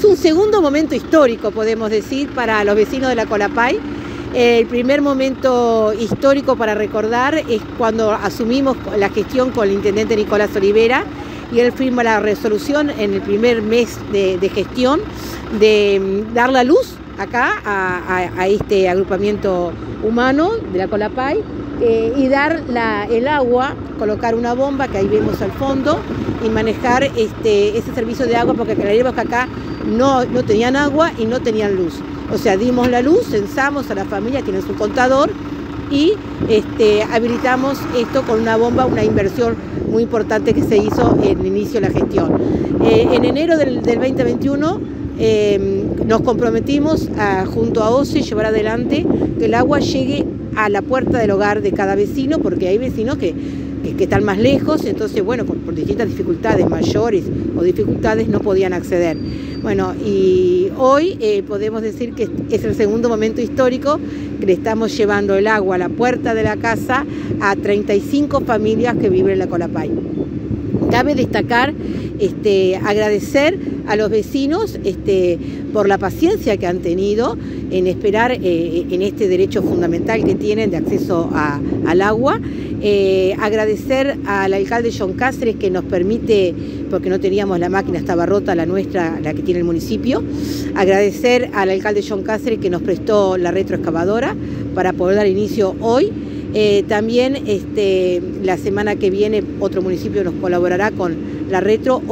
es un segundo momento histórico, podemos decir, para los vecinos de la Colapay. El primer momento histórico para recordar es cuando asumimos la gestión con el intendente Nicolás Olivera y él firma la resolución en el primer mes de, gestión de mm, dar la luz acá a, este agrupamiento humano de la Colapay eh, y dar el agua, colocar una bomba que ahí vemos al fondo y manejar este, ese servicio de agua porque creemos que acá no, no tenían agua y no tenían luz. O sea, dimos la luz, censamos a la familia, tienen su contador y este, habilitamos esto con una bomba, una inversión muy importante que se hizo en el inicio de la gestión. Eh, en enero del, 2021 em, nos comprometimos junto a OCE llevar adelante que el agua llegue a la puerta del hogar de cada vecino, porque hay vecinos que que, están más lejos, entonces, bueno, por, distintas dificultades mayores o dificultades no podían acceder. Bueno, y hoy eh, podemos decir que es el segundo momento histórico que le estamos llevando el agua a la puerta de la casa a 35 familias que viven en la Colapay. Cabe destacar, este, agradecer a los vecinos este, por la paciencia que han tenido en esperar eh, en este derecho fundamental que tienen de acceso al agua. Eh, agradecer al alcalde John Cáceres que nos permite, porque no teníamos la máquina, estaba rota la nuestra, la que tiene el municipio. Agradecer al alcalde John Cáceres que nos prestó la retroexcavadora para poder dar inicio hoy. Eh, también este, la semana que viene otro municipio nos colaborará con la retro.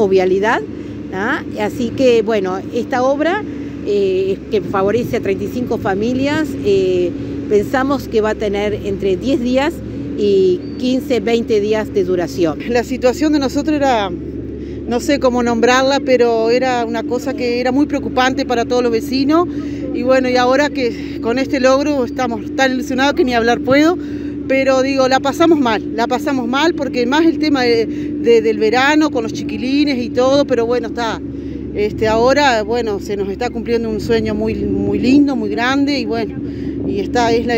¿ah? Así que bueno, esta obra eh, que favorece a 35 familias, eh, pensamos que va a tener entre 10 días y 15, 20 días de duración. La situación de nosotros era, no sé cómo nombrarla, pero era una cosa que era muy preocupante para todos los vecinos. Y bueno, y ahora que con este logro estamos tan ilusionados que ni hablar puedo, pero digo, la pasamos mal, la pasamos mal porque más el tema del verano con los chiquilines y todo, pero bueno, está. Este, ahora, bueno, se nos está cumpliendo un sueño muy, muy lindo, muy grande y bueno, y está, es la,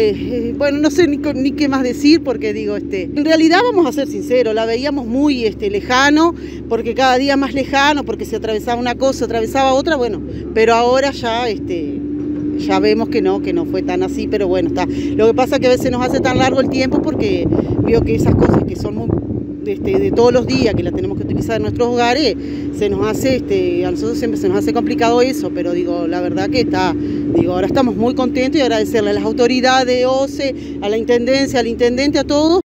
bueno, no sé ni, qué más decir porque digo, este, en realidad vamos a ser sinceros, la veíamos muy este, lejano, porque cada día más lejano, porque se atravesaba una cosa, atravesaba otra, bueno, pero ahora ya, este, ya vemos que no, que no fue tan así, pero bueno, está. Lo que pasa es que a veces nos hace tan largo el tiempo porque veo que esas cosas que son muy, este, de todos los días, que las tenemos que utilizar en nuestros hogares, se nos hace, este, a nosotros siempre se nos hace complicado eso, pero digo, la verdad que está, digo, ahora estamos muy contentos y agradecerle a las autoridades, OCE, a la Intendencia, al Intendente, a todos.